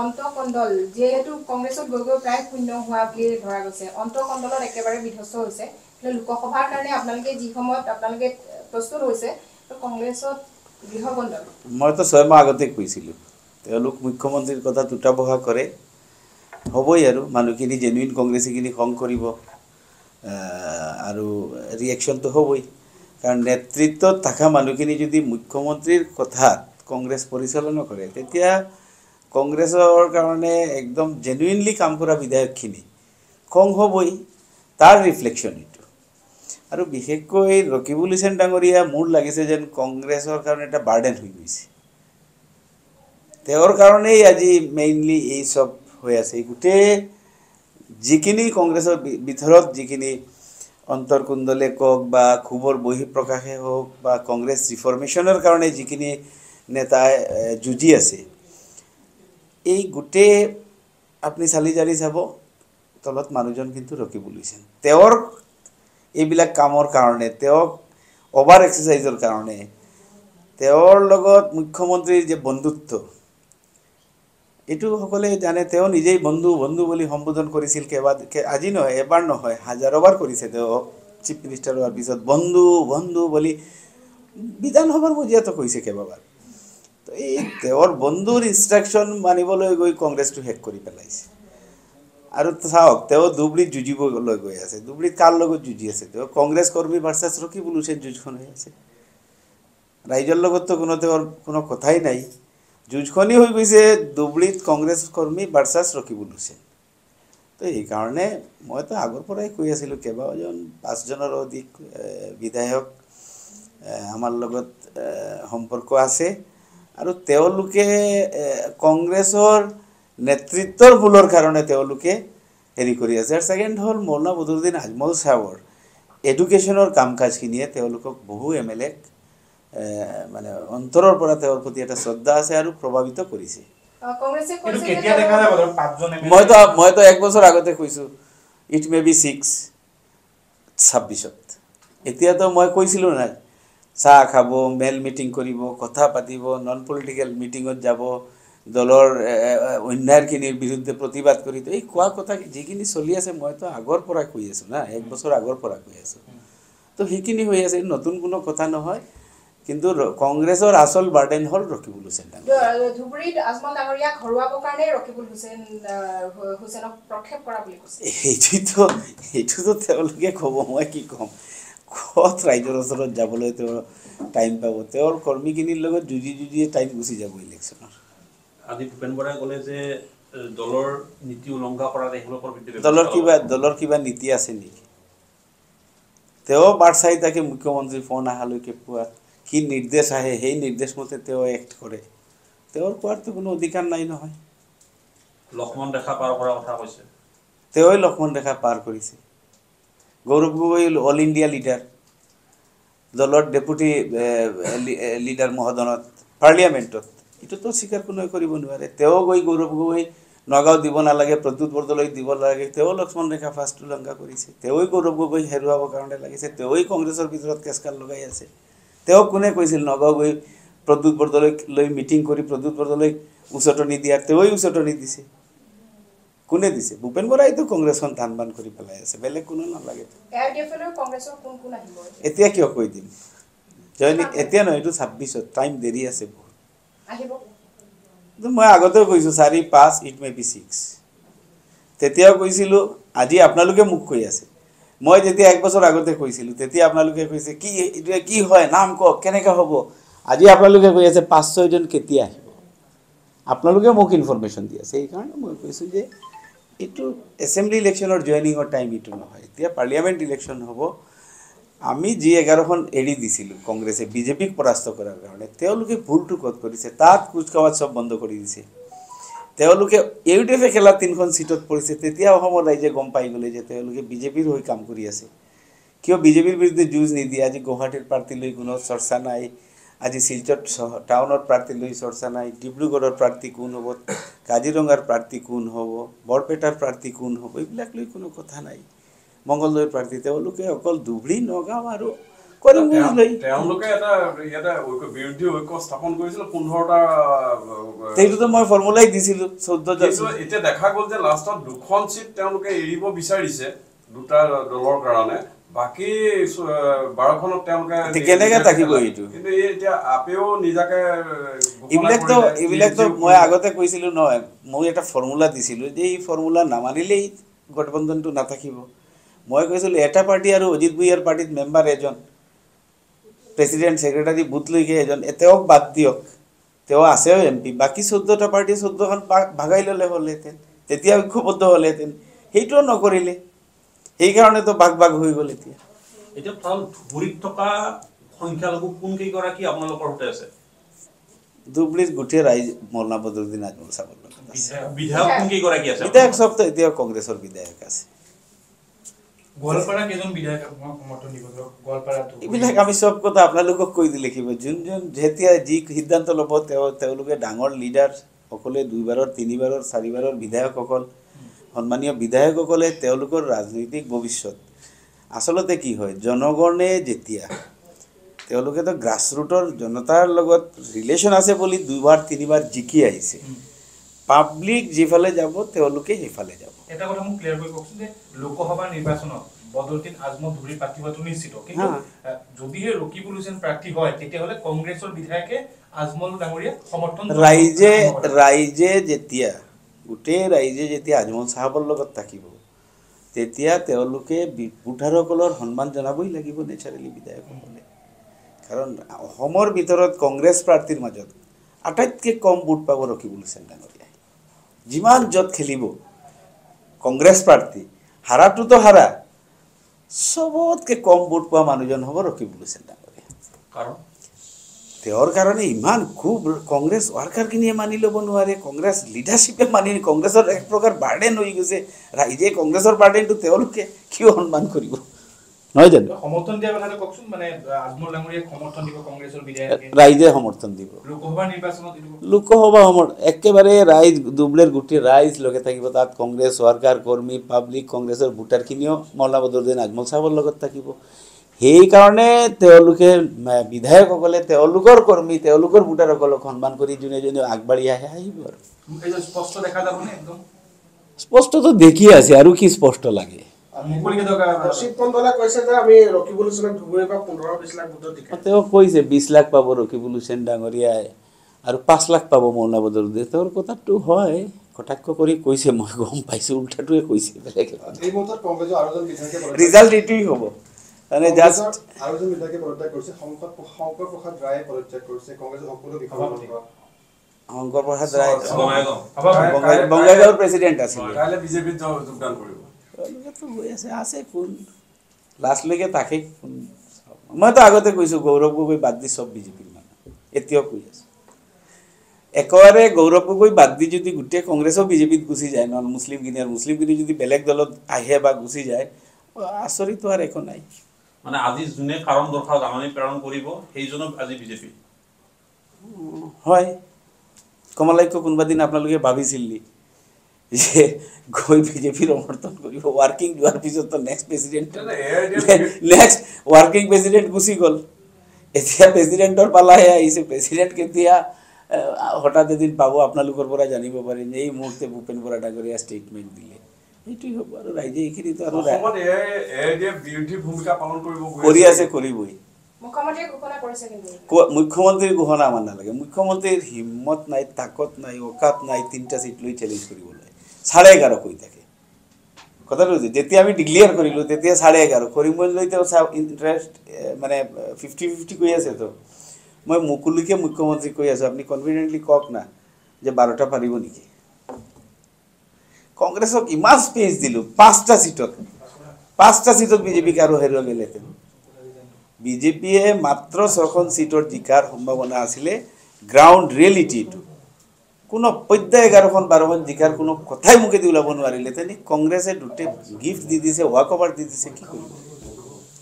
অন্তকণ্ডল যিহেতু কংগ্ৰেছত গৈ গৈ প্ৰায় শূন্য হোৱা বুলি ধৰা গৈছে। অন্তকণ্ডলত একেবাৰে বিধ্বস্ত হৈছে। কিন্তু লোকসভাৰ কাৰণে আপোনালোকে যি সময়ত আপোনালোকে প্ৰস্তুত হৈছে কংগ্ৰেছত গৃহকণ্ডল মইতো ছয় মাহ আগতে কৈছিলোঁ তেওঁলোক মুখ্যমন্ত্ৰীৰ কথা দুটা বহা কৰে। হ'বই আৰু মানুহখিনি জেনুইন কংগ্ৰেছীখিনি খং কৰিব। আৰু ৰিয়েকশ্যনটো হ'বই। কাৰণ নেতৃত্বত থকা মানুহখিনি যদি মুখ্যমন্ত্ৰীৰ কথাত কংগ্ৰেছ পৰিচালনা কৰে তেতিয়া কংগ্ৰেছৰ কাৰণে একদম জেনুইনলি কাম কৰা বিধায়কখিনি খং হ'বই তাৰ ৰিফ্লেকশ্যন এইটো। আৰু বিশেষকৈ ৰকিবুল হুছেইন ডাঙৰীয়া মোৰ লাগিছে যেন কংগ্ৰেছৰ কাৰণে এটা বাৰ্ডেন হৈ গৈছে। তেওঁৰ কাৰণেই আজি মেইনলি এই চব হৈ আছে। গোটেই যিখিনি কংগ্ৰেছৰ ভিতৰত যিখিনি অন্তৰকুণ্ডলে কওক বা ক্ষোভৰ বহিঃপ্ৰকাশে হওক বা কংগ্ৰেছ ৰিফৰ্মেশ্যনৰ কাৰণে যিখিনি নেতাই যুঁজি আছে এই গোটেই আপুনি চালি জাৰি চাব তলত মানুহজন কিন্তু ৰকিবুল হুছেইন তেওঁৰ এইবিলাক কামৰ কাৰণে তেওঁক অভাৰ এক্সাৰচাইজৰ কাৰণে তেওঁৰ লগত মুখ্যমন্ত্ৰীৰ যে বন্ধুত্ব এইটো সকলোৱে জানে তেওঁ নিজেই বন্ধু বন্ধু বুলি সম্বোধন কৰিছিল কেইবা আজি নহয় এবাৰ নহয় হাজাৰবাৰ কৰিছে তেওঁ চিফ মিনিষ্টাৰ হোৱাৰ পিছত বন্ধু বন্ধু বুলি বিধানসভাৰ মজিয়াতো কৈছে কেইবাবাৰ। এই তেওঁৰ বন্ধুৰ ইনষ্ট্ৰাকশ্যন মানিবলৈ গৈ কংগ্ৰেছটো শেষ কৰি পেলাইছে। আৰু চাওক তেওঁ ধুবুৰীত যুঁজিবলৈ গৈ আছে। ধুবুৰীত কাৰ লগত যুঁজি আছে? তেওঁ কংগ্ৰেছ কৰ্মী ভাৰ্চাছ ৰকিবুল হুছেইন যুঁজখন হৈ আছে। ৰাইজৰ লগততো কোনো তেওঁৰ কোনো কথাই নাই। যুঁজখনেই হৈ গৈছে ধুবুৰীত কংগ্ৰেছ কৰ্মী ভাৰ্চাছ ৰকিবুল হুছেইন তো সেইকাৰণে মইতো আগৰ পৰাই কৈ আছিলোঁ কেইবাজন পাঁচজনৰ অধিক বিধায়ক আমাৰ লগত সম্পৰ্ক আছে। আৰু তেওঁলোকে কংগ্ৰেছৰ নেতৃত্বৰ ভুলৰ কাৰণে তেওঁলোকে হেৰি কৰি আছে। আৰু ছেকেণ্ড হ'ল মৌলানা বদৰুদ্দিন আজমল চাহাবৰ এডুকেশ্যনৰ কাম কাজখিনিয়ে তেওঁলোকক বহু এম এল এক মানে অন্তৰৰ পৰা তেওঁৰ প্ৰতি এটা শ্ৰদ্ধা আছে আৰু প্ৰভাৱিত কৰিছে? মইতো মইতো এক বছৰ আগতে কৈছোঁ ইট মে বি ছিক্স ছাব্বিছত এতিয়াতো মই কৈছিলোঁ নাই। চাহ খাব মেল মিটিং কৰিব কথা পাতিব নন পলিটিকেল মিটিঙত যাব দলৰ অন্যায়খিনিৰ বিৰুদ্ধে প্ৰতিবাদ কৰি এই কোৱা কথা যিখিনি চলি আছে মইতো আগৰ পৰা কৈ আছোঁ না এক বছৰ আগৰ পৰা কৈ আছোঁ। তো সেইখিনি হৈ আছে নতুন কোনো কথা নহয় কিন্তু কংগ্ৰেছৰ আচল বাৰ্ডেন হ'ল ৰকিবুল হুছেইন সেইটোতো সেইটোতো তেওঁলোকে ক'ব মই কি ক'ম? ক'ত ৰাইজৰ ওচৰত যাবলৈ তেওঁ টাইম পাব। তেওঁৰ কৰ্মীখিনিৰ লগত যুঁজি যুঁজিয়ে টাইম গুচি যাব ইলেকশ্যনৰ আজি ভূপেন বৰাই ক'লে যে দলৰ নীতি উলংঘা কৰা দলৰ কিবা। দলৰ কিবা নীতি আছে নেকি? তেওঁ বাট চাই থাকে মুখ্যমন্ত্ৰী ফোন অহালৈকে পোৱা কি নিৰ্দেশ আহে? সেই নিৰ্দেশ মতে তেওঁ এক্ট কৰে। তেওঁৰ কোৱাৰতো কোনো অধিকাৰ নাই নহয়। লক্ষ্মণ ৰেখা পাৰ কৰাৰ কথা কৈছে। তেওঁই লক্ষ্মণ ৰেখা পাৰ কৰিছে। Gaurav Gogoi all India leader দলৰ ডেপুটি লিডাৰ মহোদনত পাৰ্লিয়ামেণ্টত। এইটোতো স্বীকাৰ কোনোৱে কৰিব নোৱাৰে। তেওঁ গৈ গৌৰৱ গগৈ নগাঁও দিব নালাগে প্ৰদ্যুৎ বৰদলৈক দিব নালাগে তেওঁ লক্ষ্মণ ৰেখা ফাৰ্ষ্ট উলংঘা কৰিছে। তেওঁই গৌৰৱ গগৈ হেৰুৱাবৰ কাৰণে লাগিছে। তেওঁই কংগ্ৰেছৰ ভিতৰত কেচকাল লগাই আছে। তেওঁ কোনে কৈছিল নগাঁও গৈ প্ৰদ্যুৎ বৰদলৈক লৈ মিটিং কৰি প্ৰদ্যুৎ বৰদলৈক উচতনি দিয়াৰ তেওঁই উচতনি দিছে। কোনে দিছে? ভূপেন বৰাইতো কংগ্ৰেছখন টান বান কৰি পেলাই আছে। বেলেগ কোনো নালাগে এতিয়া কিয় কৈ দিম? জয়নিক এতিয়া নহয় এইটো ছাব্বিছত। টাইম দেৰি আছে বহুত। মই আগতেও কৈছোঁ চাৰি পাঁচ ইট মে বি ছিক্স। তেতিয়াও কৈছিলোঁ আজি আপোনালোকে মোক কৈ আছে। মই যেতিয়া এক বছৰ আগতে কৈছিলোঁ তেতিয়া আপোনালোকে কৈছে কি এইটোৱে কি হয়? নাম কওক কেনেকৈ হ'ব? আজি আপোনালোকে কৈ আছে পাঁচ ছয়জন কেতিয়া আহিব? আপোনালোকে মোক ইনফৰমেশ্যন দি আছে। সেইকাৰণে মই কৈছোঁ যে এইটো এছেম্বলি ইলেকশ্যনৰ জইনিঙৰ টাইম এইটো নহয়। এতিয়া পাৰ্লিয়ামেণ্ট ইলেকশ্যন হ'ব। আমি যি এঘাৰখন এৰি দিছিলোঁ কংগ্ৰেছে বিজেপিক পৰাস্ত কৰাৰ কাৰণে তেওঁলোকে ভুলটো ক'ত কৰিছে? তাত কুচকাৱাজ চব বন্ধ কৰি দিছে। তেওঁলোকে ইউ ডি এফে খেলা তিনিখন চিটত পৰিছে তেতিয়া অসমৰ ৰাইজে গম পাই গ'লে যে তেওঁলোকে বিজেপিৰ হৈ কাম কৰি আছে। কিয় বিজেপিৰ বিৰুদ্ধে যুঁজ নিদিয়ে? আজি গুৱাহাটীৰ প্ৰাৰ্থী লৈ কোনো চৰ্চা নাই। আজি শিলচৰ চহ- টাউনৰ প্ৰাৰ্থী লৈ চৰ্চা নাই ডিব্ৰুগড়ৰ প্ৰাৰ্থী কোন হ'ব কাজিৰঙাৰ প্ৰাৰ্থী কোন হ'ব বৰপেটাৰ প্ৰাৰ্থী কোন হ'ব এইবিলাক লৈ কোনো কথা নাই। মংগলদৈৰ প্ৰাৰ্থী তেওঁলোকে অকল ধুবুৰী নগাঁও আৰু কৰিম বুলি তেওঁ- লৈ তেওঁলোকে এটা ইয়াতে ঐক্য বিৰোধী ঐক্য স্থাপন কৰিছিল পোন্ধৰটা সেইটোতো মই ফৰ্মুলাই দিছিলোঁ চৌধ্যজন কিন্তু এতিয়া দেখা গ'ল যে লাষ্টত দুখন চিট তেওঁলোকে এৰিব বিচাৰিছে দুটা দলৰ কাৰণে। বাকী চ- বাৰখনত তেওঁলোকে এতিয়া কেনেকে থাকিব এইটো? কিন্তু এই এতিয়া আপেও নিজাকে ঘোষণা এইবিলাকতো কৰিলে, এইবিলাকতো নিজেও মই কৰিলে। আগতে কৈছিলোঁ নহয় মই এটা ফৰ্মুলা দিছিলোঁ যে এই ফৰ্মুলা নামানিলেই গঠবন্ধনটো নাথাকিব। মই কৈছিলোঁ এটা পাৰ্টি আৰু অজিত ভূঞাৰ পাৰ্টিত মেম্বাৰ এজন প্ৰেচিডেণ্ট ছেক্ৰেটাৰী বুথলৈকে এজন তেওঁক বাদ দিয়ক। তেওঁ আছেও এম পি বাকী চৈধ্যটা পাৰ্টীয়ে চৈধ্যখন ভাগাই ল'লে হ'লহেঁতেন তেতিয়া ঐক্যবদ্ধ হ'লহেঁতেন। সেইটোও নকৰিলে। সেইকাৰণেতো ভাগ ভাগ হৈ গ'ল এতিয়া। এতিয়া ভাল ধুবুৰীত থকা সংখ্যালঘু কোন কেইগৰাকী আপোনালোকৰ সৈতে আছে? ধুবুৰীত গোটেই ৰাইজ মৰণা বদৰুদ্দিন আজমল চাবৰ লগত আছে। বিধায়ক- বিধায়ক কোন কেইগৰাকী আছে বিধায়ক চবতো এতিয়াও কংগ্ৰেছৰ বিধায়ক আছে। গোৱালপাৰা কেইজন বিধায়ক আপোনাক সমৰ্থন দিব? ধৰক গোৱালপাৰা ধুবুৰী। এইবিলাক আমি চব কথা আপোনালোকক কৈ দিলে লিখিব যোন যোন যেতিয়া যি সিদ্ধান্ত ল'ব তেওঁ তেওঁলোকে ডাঙৰ লিডাৰ সকলোৱে দুইবাৰৰ তিনিবাৰৰ চাৰিবাৰৰ বিধায়কসকল সন্মানীয় বিধায়কসকলে তেওঁলোকৰ ৰাজনৈতিক ভৱিষ্যত। আচলতে কি হয় জনগণে যেতিয়া তেওঁলোকেতো গ্ৰাছৰুটৰ জনতাৰ লগত ৰিলেশ্যন আছে বুলি দুইবাৰ তিনিবাৰ জিকি আহিছে পাব্লিক যিফালে যাব তেওঁলোকে সেইফালে যাব। এটা কথা মোক ক্লিয়াৰ কৰি কওকচোন যে লোকসভা নিৰ্বাচনত বদৰুদ্দিন আজমল ধুবুৰী প্ৰাৰ্থী হোৱাটো নিশ্চিত। কিন্তু যদিহে ৰকিবুল হুছেইন প্ৰাৰ্থী হয় তেতিয়াহ'লে কংগ্ৰেছৰ বিধায়কে আজমল ডাঙৰীয়াক সমৰ্থন ৰাইজে। ৰাইজে যেতিয়া গোটেই ৰাইজে যেতিয়া আজমল চাহাবৰ লগত থাকিব তেতিয়া তেওঁলোকে বি- ভোটাৰসকলৰ সন্মান জনাবই লাগিব নেচাৰেলি বিধায়কসকলে। কাৰণ অসমৰ ভিতৰত কংগ্ৰেছ প্ৰাৰ্থীৰ মাজত আটাইতকৈ কম ভোট পাব ৰকিবুল হুছেইন ডাঙৰীয়াই। যিমান য'ত খেলিব কংগ্ৰেছ প্ৰাৰ্থী হাৰাটোতো হাৰা চবতকৈ কম ভোট পোৱা মানুহজন হ'ব ৰকিবুল হুছেইন ডাঙৰীয়া। কাৰণ? তেওঁৰ কাৰণে ইমান খুব কংগ্ৰেছ ৱাৰ্কাৰখিনিয়ে মানি ল'ব নোৱাৰে কংগ্ৰেছ লিডাৰশ্বিপে মানি কংগ্ৰেছৰ এক প্ৰকাৰ বাৰ্ডেন হৈ গৈছে। ৰাইজে কংগ্ৰেছৰ বাৰ্ডেনটো তেওঁলোকে কিয় সন্মান কৰিব নহয় জানো? সমৰ্থন দিয়াৰ কথাটো কওকচোন মানে আজমল ডাঙৰীয়াক সমৰ্থন দিব কংগ্ৰেছৰ বিধায়কে ৰাইজে সমৰ্থন দিব। লোকসভা নিৰ্বাচনত লোকসভা সমৰ একেবাৰে ৰাইজ দুবলেৰ গোটেই ৰাইজ লগে থাকিব তাত কংগ্ৰেছ ৱাৰ্কাৰ কৰ্মী পাব্লিক কংগ্ৰেছৰ ভোটাৰখিনিও মৌলা বদৰুদ্দিন আজমল চাহাবৰ লগত থাকিব। সেইকাৰণে তেওঁলোকে বিধায়কসকলে তেওঁলোকৰ কৰ্মী তেওঁলোকৰ ভোটাৰসকলক সন্মান কৰি যোনে যোনে আগবাঢ়ি আহে আহিব আৰু। স্পষ্টটো দেখি আছে আৰু কি স্পষ্ট লাগে। তেওঁ কৈছে বিছ লাখ পাব ৰকিবুল হুছেইন ডাঙৰীয়াই আৰু পাঁচ লাখ পাব মৌলা বদৰুদ্দিন তেওঁৰ কথাটো হয় কটাক্ষ কৰি কৈছে মই গম পাইছোঁ উল্টাটোৱে কৈছে বেলেগ ৰিজাল্ট এইটোৱেই হ'ব। মানে জাষ্ট বিধায়কে পদত্যাগ কৰিছে শংকৰ শংকৰ প্ৰসাদ ৰায়ে পদত্যাগ কৰিছে কংগ্ৰেছৰ সকলো। শংকৰ প্ৰসাদ ৰায় প্ৰেচিডেণ্ট আছিলে। কাইলৈ বিজেপিত যোগদান কৰিব। তেওঁলোকেতো গৈ আছে আছে কোন লাষ্টলৈকে তাকেই কোন মইতো আগতে কৈছোঁ গৌৰৱ গগৈ বাদ দি চব বিজেপিৰ মানুহ। এতিয়াও কৈ আছোঁ। একেবাৰে গৌৰৱ গগৈ বাদ দি যদি গোটেই কংগ্ৰেছো বিজেপিত গুচি যায় নন মুছলিমখিনি আৰু মুছলিমখিনি যদি বেলেগ দলত আহে বা গুচি যায় আচৰিত হোৱাৰ একো নাই। মানে আজি যোনে কাৰণ দৰ্শাও জাননী প্ৰেৰণ কৰিব সেইজনক আজি বিজেপি। হয় কমলাক্য কোনোবা দিন আপোনালোকে ভাবিছিল নি যে গৈ বিজেপিৰ সমৰ্থন কৰিব ৱাৰ্কিং যোৱাৰ পিছততো next president next working president গুচি গ'ল। এতিয়া প্ৰেচিডেণ্টৰ পালাহে আহিছে। প্ৰেচিডেণ্ট কেতিয়া হঠাৎ এদিন পাব আপোনালোকৰ পৰা জানিব পাৰিম। যে এই মুহূৰ্তে ভূপেন বৰা ডাঙৰীয়া ষ্টেটমেণ্ট দিলে। সেইটোৱে হ'ব আৰু ৰাইজে এইখিনিতো আৰু ৰা- অসমত এ এ দিয়ে বিৰোধী ভূমিকা পালন কৰিব গৈ কৰি আছে। কৰিবই। মুখ্যমন্ত্ৰীৰ ঘোষণা আমাৰ নালাগে। মুখ্যমন্ত্ৰীৰ হিম্মত নাই তাকত নাই অকাত নাই তিনিটা চিট লৈ চেলেঞ্জ কৰিবলৈ। চাৰে এঘাৰ কৈ থাকে। কথাটো হৈছে যেতিয়া আমি ডিক্লিয়াৰ কৰিলোঁ তেতিয়া চাৰে এঘাৰ। কৰিম বুলি লৈ তেওঁ চা ইণ্টাৰেষ্ট মানে ফিফটি ফিফটি কৈ আছে তো। মই মুকলিকে মুখ্যমন্ত্ৰীক কৈ আছোঁ আপুনি কনফিডেণ্টলি কওক না যে বাৰটা পাৰিব নেকি? কংগ্ৰেছক ইমান স্পেচ দিলোঁ পাঁচটা চিটত পাঁচটা চিটত বিজেপিক আৰু হেৰুৱালেহেঁতেন বিজেপিয়ে মাত্ৰ ছখন চিটৰ জিকাৰ সম্ভাৱনা আছিলে গ্ৰাউণ্ড ৰিয়েলিটি এইটো কোনো পদ্য এঘাৰখন বাৰখন জিকাৰ কোনো কথাই মুখেদি ওলাব নোৱাৰিলে তেনে কংগ্ৰেছে দুটে গিফ্ট দি দিছে ৱাক অভাৰ দি দিছে কি কৰিব?